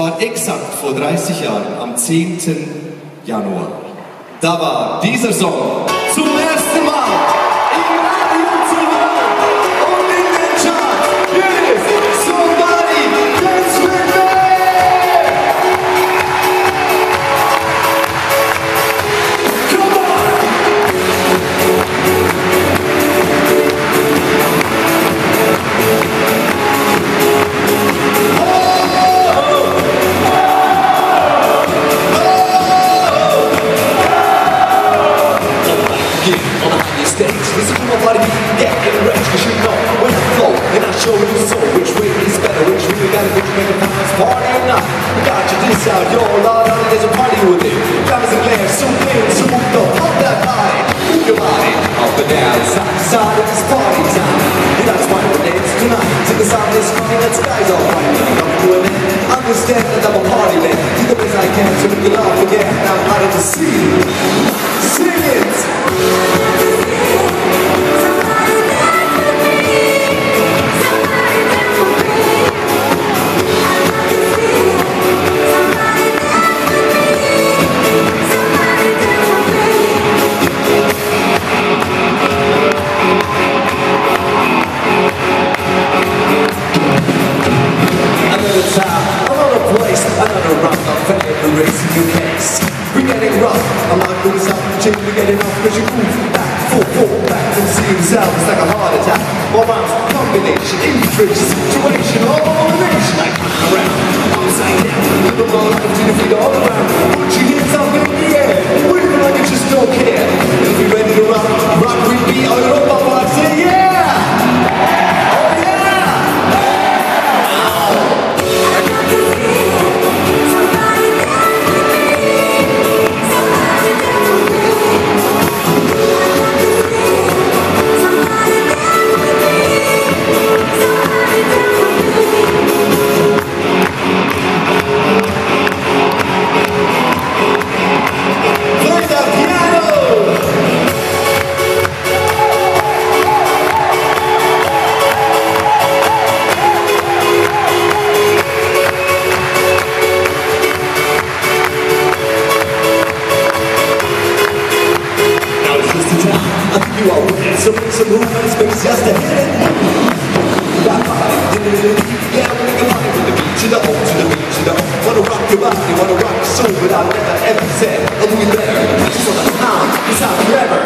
war exakt vor 30 Jahren, am 10. Januar. Da war dieser Song zum ersten Mal on the highest stage. Listen my body, yeah, get rich, cause you know when I flow and I show you so which way is better, which way you gotta go to make a promise party or not. We got you this out, yo, Lord, all there's a party with it. Drivers and glares, so clean, so moved up, pump that body, move your body, up and down, side to side, it's party time. And that's why we're dancing tonight. To the sound of this money, that sky's all right. To an end. Understand that I'm a party man. Do the best I can to make you laugh again. I'm out to see you. Sing it! It's like a heart attack. More rhymes, combination, intrigue, situation, Some movement, space just a hit body, yeah, I'm making money with the beat to the to the beat to O. Wanna rock your body, wanna rock your soul, but I never ever said, I'll be there. Just on the time, it's out forever.